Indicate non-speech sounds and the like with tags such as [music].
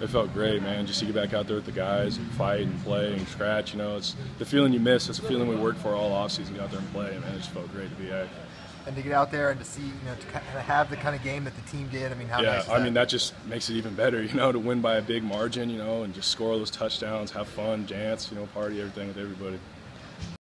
It felt great, man. Just to get back out there with the guys and fight and play and scratch. You know, it's the feeling you miss. It's the feeling we worked for all offseason. Get out there and play, man. It just felt great to be out. And to get out there and to see, you know, to kind of have the kind of game that the team did. I mean, how yeah, nice I mean that just makes it even better. [laughs] You know, to win by a big margin. You know, and just score those touchdowns, have fun, dance, you know, party, everything with everybody.